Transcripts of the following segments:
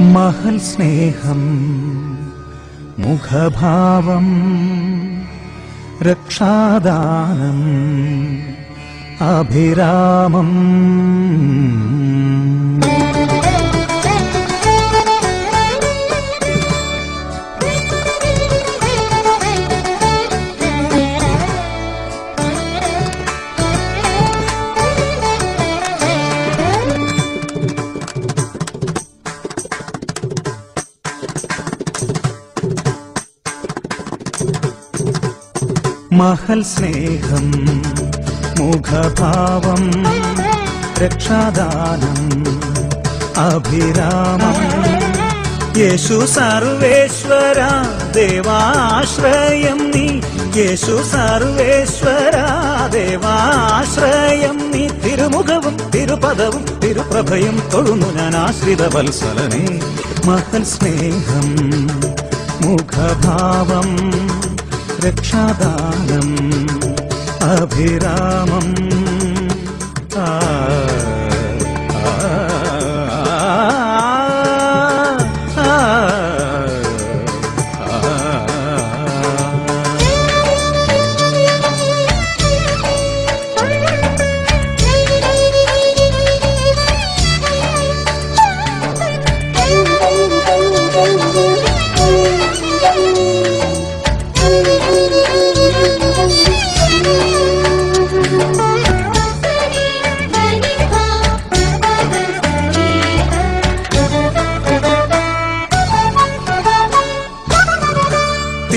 महल् स्नेहम् मुखभावम् रक्षादानम् अभिरामम्। മഹൽ സ്നേഹം മുഖഭാവം രക്ഷാദാനം അഭിരാമം. യേശു സർവേശ്വര ദേവാശ്രയം നീ. യേശു സർവേശ്വര ദേവാശ്രയം നീ. തിരുമുഖവും തിരുപദവും തിരുപ്രഭയും തൊഴുന്നു ഞാൻ ആശ്രിത വത്സലനെ മഹൽ സ്നേഹം മുഖഭാവം रक्षादानम् अभिरामम्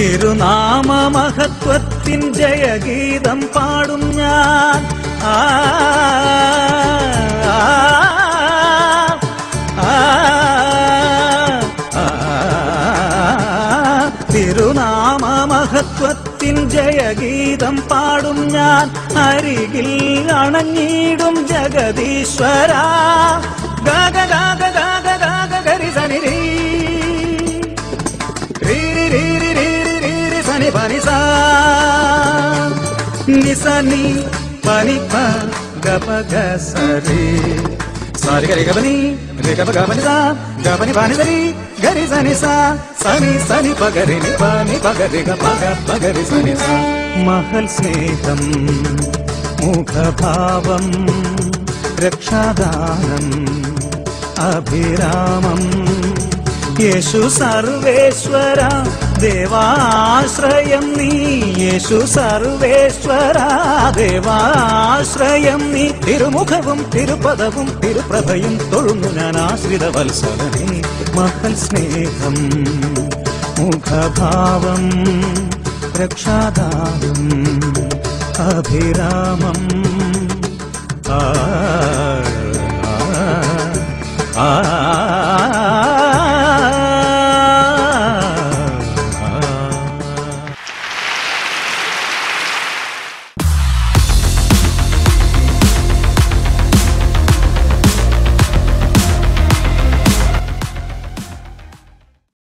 തിരുനാമ മഹത്വത്തിൻ ജയഗീതം പാടും ഞാൻ ആ, തിരുനാമ മഹത്വത്തിൻ ജയഗീതം പാടും ഞാൻ അരികിൽ അണഞ്ഞിടും ജഗദീശ്വര ഗാഗ ഗാഗ ഗാഗ పనిసా? నిసని పనిప సారి. గరి గబని రే గబ గబని సా గబని బాని సరి గరి సని సా సని సని పగరి ని పని పగరి గ పగరి సని సా మహల్ స్నేహం ముఖభావం రక్షాదానం అభిరామం. యేషు సర్వేశ్వర ദേവാശ്രയം നീ യേശു സർവേശ്വര. ദേവാശ്രയം നീ തിരുമുഖവും തിരുപദവും തിരുപ്രഭയും തൊഴുന്നു ഞാൻ ആശ്രിത വത്സരനെ മഹൽ സ്നേഹം മുഖഭാവം രക്ഷാദാനം അഭിരാമം. ആ ആ.